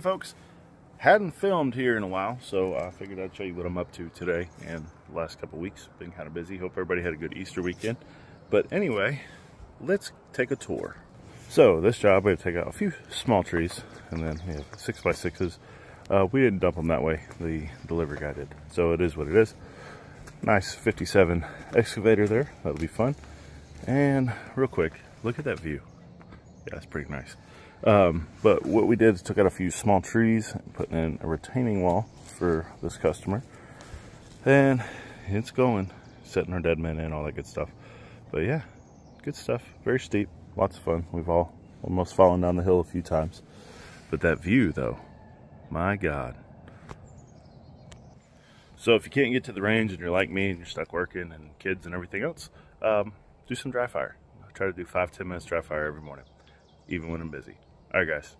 folks. Hadn't filmed here in a while so i figured i'd show you what i'm up to today and the last couple weeks. Been kind of busy. Hope everybody had a good easter weekend. But anyway let's take a tour. So this job we had to take out a few small trees and then we have six by sixes. Uh, we didn't dump them that way. The delivery guy did. So it is what it is. Nice 57 excavator there. That'll be fun. And real quick look at that view. Yeah it's pretty nice um, but what we did is took out a few small trees, putting in a retaining wall for this customer. And it's going, setting our dead men in, all that good stuff. But yeah, good stuff. Very steep, lots of fun. We've all almost fallen down the hill a few times. But that view though, my God. So if you can't get to the range and you're like me and you're stuck working and kids and everything else, um, do some dry fire. I try to do five, ten minutes dry fire every morning, even when I'm busy. All right, guys.